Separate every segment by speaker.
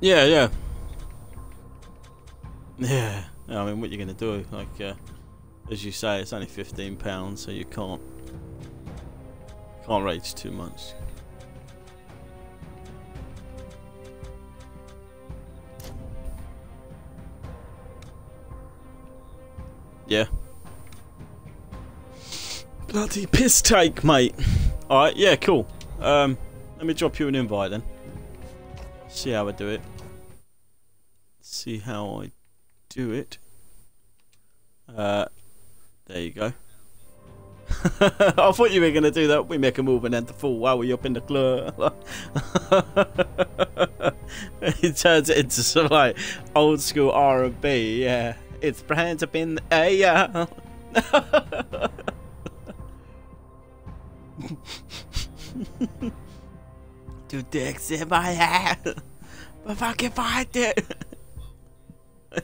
Speaker 1: Yeah, yeah. Yeah. I mean, what you're going to do? Like, uh, as you say, it's only fifteen pounds, so you can't can't rage too much. Yeah. Bloody piss take, mate. Alright, yeah, cool. Um, let me drop you an invite then. See how I do it. See how I do it. Uh, there you go. I thought you were going to do that. We make a move and then the fool while we up in the club. it turns into some like old school R&B. Yeah, it's hands up in the air. Two dicks in my head, but fucking find it.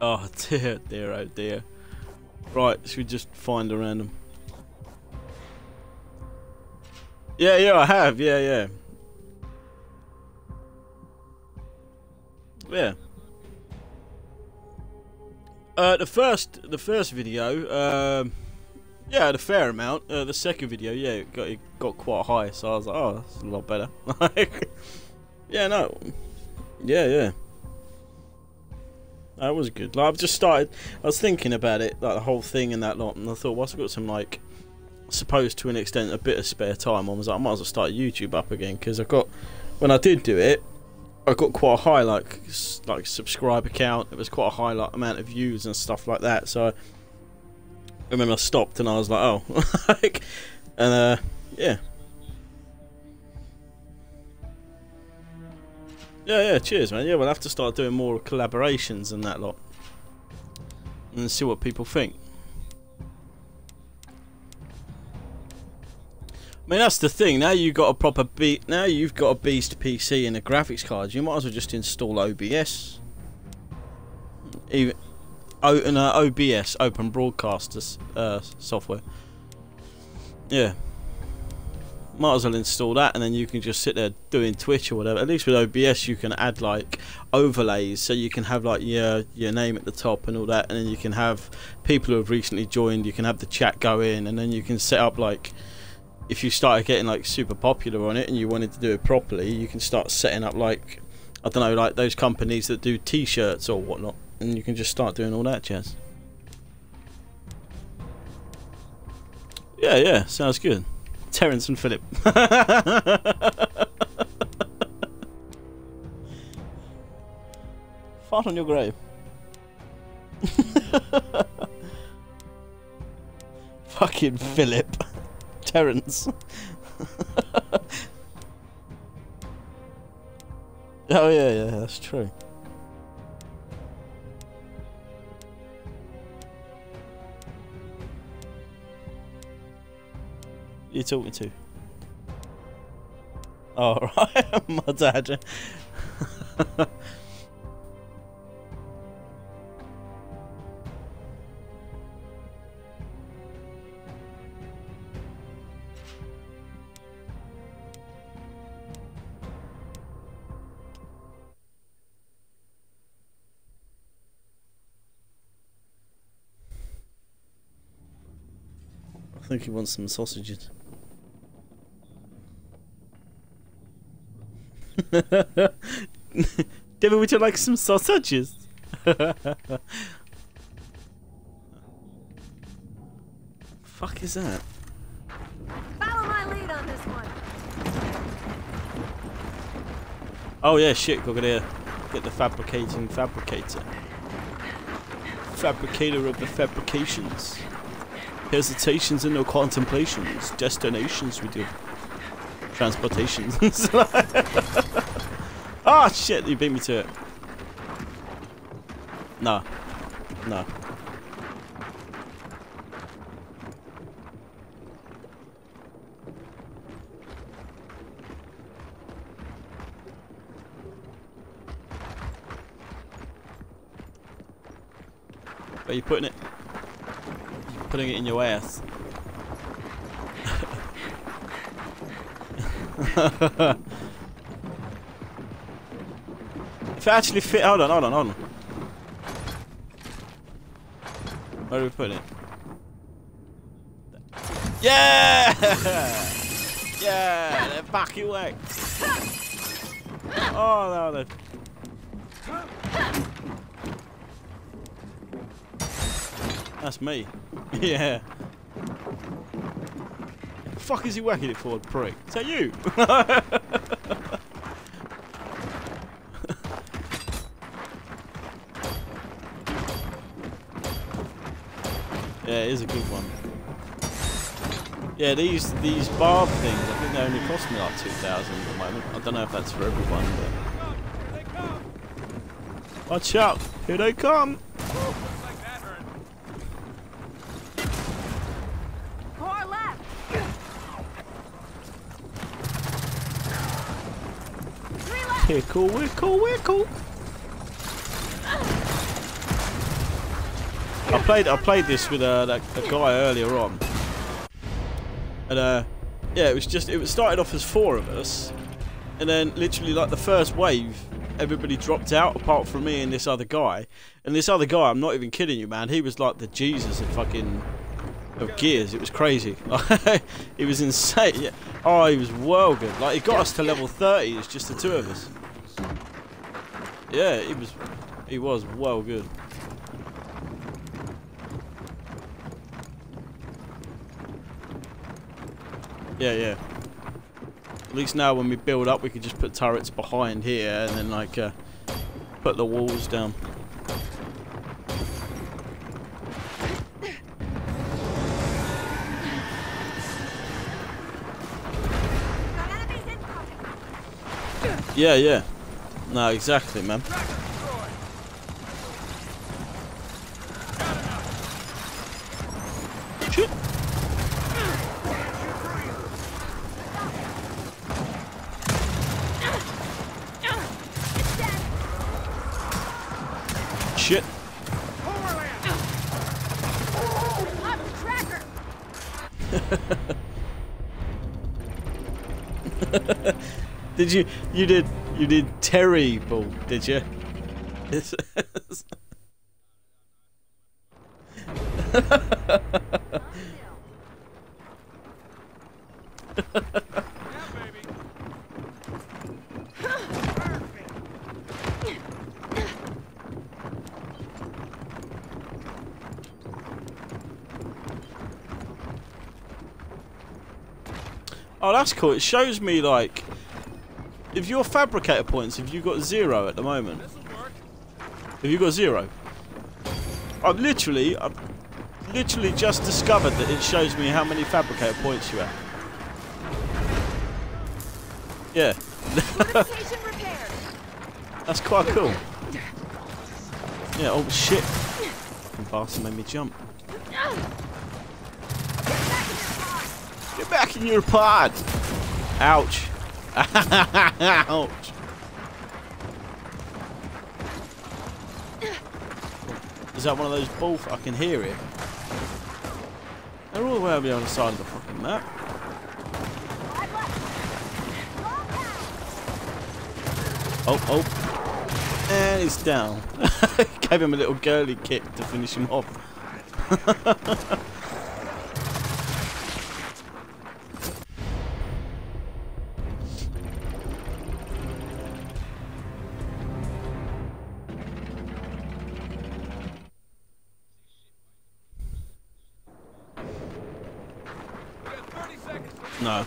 Speaker 1: oh dear, dear, oh dear. Right, should we just find a random? Yeah, yeah, I have. Yeah, yeah. Uh, the first, the first video, um, yeah, a fair amount. Uh, the second video, yeah, it got it got quite high, so I was like, oh, that's a lot better. Like, yeah, no, yeah, yeah. That was good. Like, I've just started. I was thinking about it, like the whole thing and that lot, and I thought, once I've got some like, supposed to an extent, a bit of spare time, I was like, I might as well start YouTube up again because I got, when I did do it, I got quite a high like like subscriber count. It was quite a high like amount of views and stuff like that. So I remember I stopped and I was like, oh, like, and uh, yeah. Yeah, yeah, cheers, man. Yeah, we'll have to start doing more collaborations and that lot. And see what people think. Mean, that's the thing. Now you've got a proper beat. Now you've got a beast PC and a graphics card. You might as well just install OBS. Even oh, and uh, OBS, Open Broadcasters uh, software. Yeah. Might as well install that, and then you can just sit there doing Twitch or whatever. At least with OBS, you can add like overlays, so you can have like your your name at the top and all that, and then you can have people who have recently joined. You can have the chat go in, and then you can set up like if you started getting like super popular on it and you wanted to do it properly, you can start setting up like I don't know, like those companies that do T-shirts or whatnot, and you can just start doing all that jazz. Yeah, yeah, sounds good. Terence and Philip. Fart on your grave. Fucking Philip. Terence. oh yeah, yeah, that's true. You're talking to? Oh right, my dad. I think he wants some sausages. David, would you like some sausages? Fuck is that?
Speaker 2: Follow my lead on this one.
Speaker 1: Oh yeah, shit, go there. Get the fabricating fabricator. Fabricator of the fabrications hesitations and no contemplations, destinations with your transportations. Ah, oh, shit, you beat me to it. No. No. Where are you putting it? Putting it in your ass. if it actually fit, hold on, hold on, hold on. Where do we put it? Yeah! yeah! Back away. Oh no, they're That's me. yeah. Fuck is he whacking it for, prick? Is that you? yeah, it is a good one. Yeah, these these barb things, I think they only cost me like 2,000 at the moment. I don't know if that's for everyone, but... Watch out! Here they come!
Speaker 2: Three left.
Speaker 1: Wickle, wickle, wickle! I played I played this with uh, a guy earlier on, and uh, yeah, it was just it started off as four of us, and then literally like the first wave, everybody dropped out apart from me and this other guy, and this other guy, I'm not even kidding you, man, he was like the Jesus of fucking of gears. It was crazy. it was insane. Yeah. Oh, he was well good. Like he got us to level 30. It's just the two of us. Yeah, he was. He was well good. Yeah, yeah. At least now when we build up, we can just put turrets behind here and then like uh, put the walls down. Yeah, yeah. No, exactly, man. Shit.
Speaker 2: It's dead.
Speaker 1: Shit. Did you you did you did terrible, did you? oh, that's cool. It shows me like if your fabricator points, have you got zero at the moment? Have you got zero? I've literally, I've literally just discovered that it shows me how many fabricator points you have. Yeah, that's quite cool. Yeah, oh shit. Fucking bastard made me jump. Get back in your pod! Ouch. Ouch. Is that one of those both? I can hear it. They're all the way over the other side of the fucking map. Oh, oh. And he's down. Gave him a little girly kick to finish him off. No.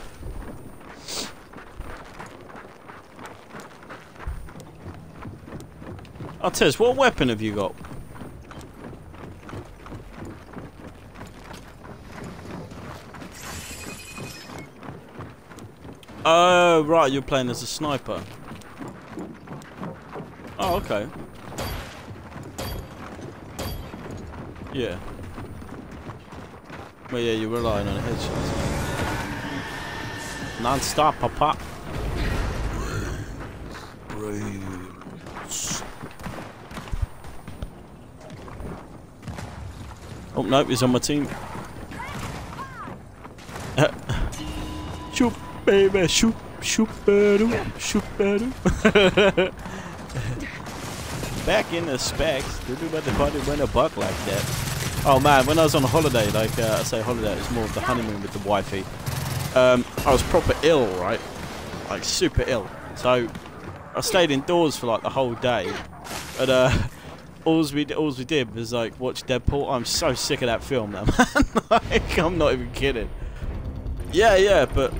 Speaker 1: Artez, what weapon have you got? Oh, right, you're playing as a sniper. Oh, okay. Yeah. Well, yeah, you're relying on headshots. Non-stop, papa. Oh no, he's on my team. Shoot, baby, shoot, shoot, badoo, shoot, badoo. Back in the specs. The body win a buck like that? Oh man, when I was on holiday, like uh, I say holiday, it was more of the honeymoon with the wifey. Um, I was proper ill, right? Like super ill. So I stayed indoors for like the whole day. But uh, alls we alls we did was like watch Deadpool. I'm so sick of that film now, man. like, I'm not even kidding. Yeah, yeah, but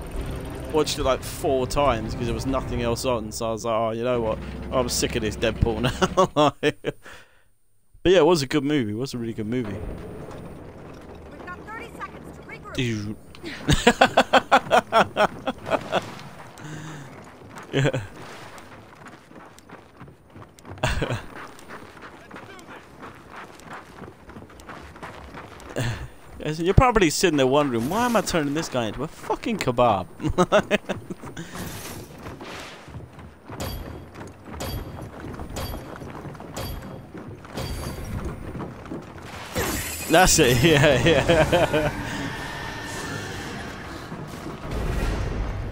Speaker 1: watched it like four times because there was nothing else on. So I was like, oh, you know what? I'm sick of this Deadpool now. but yeah, it was a good movie. It was a really good movie.
Speaker 2: We've got 30 seconds to regroup.
Speaker 1: yeah. You're probably sitting there wondering, why am I turning this guy into a fucking kebab? That's it, yeah, yeah.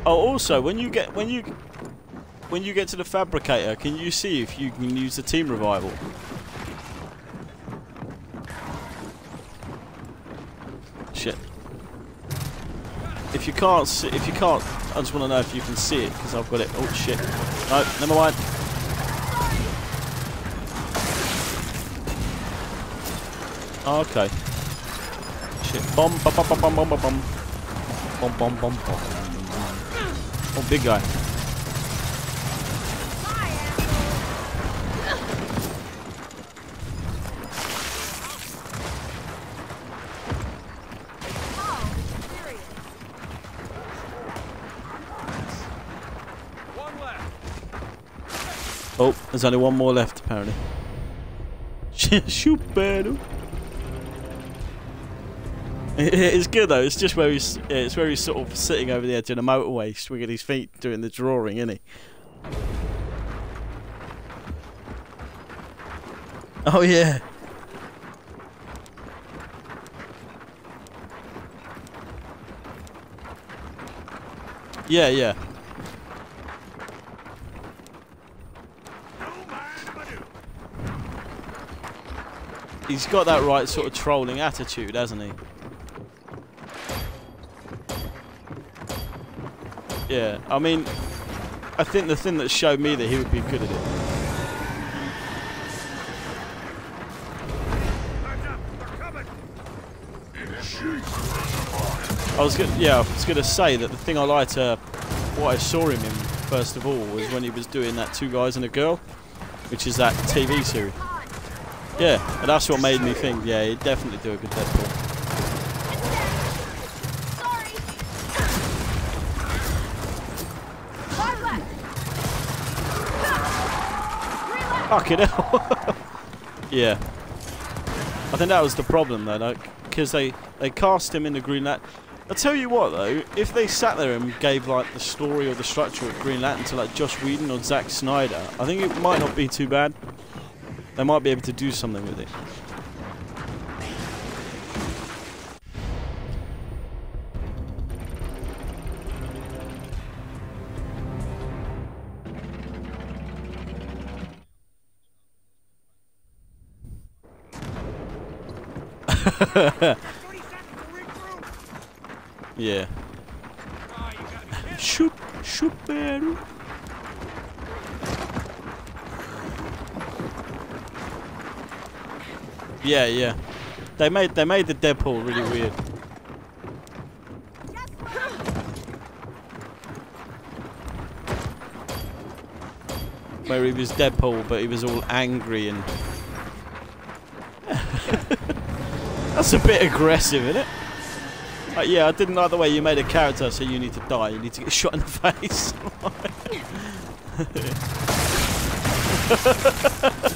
Speaker 1: Oh, also, when you get when you when you get to the fabricator, can you see if you can use the team revival? Shit. If you can't see, if you can't, I just want to know if you can see it because I've got it. Oh shit! No, never mind. Okay. Shit. Bomb, bomb, bomb, bomb, bomb, bomb. Bomb, bomb, bomb, bomb. Oh, big guy.
Speaker 2: Oh,
Speaker 1: there's only one more left apparently. Shoot, better. It's good though. It's just where he's. It's where he's sort of sitting over the edge of the motorway, swinging his feet, doing the drawing, isn't he? Oh yeah. Yeah, yeah. He's got that right sort of trolling attitude, hasn't he? Yeah, I mean, I think the thing that showed me that he would be good at it. I was gonna, yeah, I was gonna say that the thing I liked, uh, what I saw him in first of all, was when he was doing that Two Guys and a Girl, which is that TV series. Yeah, and that's what made me think, yeah, he'd definitely do a good Deadpool. Fucking hell. yeah. I think that was the problem though, like, because they, they cast him in the Green Lantern. I tell you what though, if they sat there and gave like the story or the structure of Green Lantern to like Joss Whedon or Zack Snyder, I think it might not be too bad. They might be able to do something with it. Yeah. Shoot, shoot, better. Yeah, yeah. They made they made the Deadpool really weird. Where he was Deadpool, but he was all angry and. That's a bit aggressive, isn't it? Uh, yeah, I didn't like the way you made a character, so you need to die. You need to get shot in the face.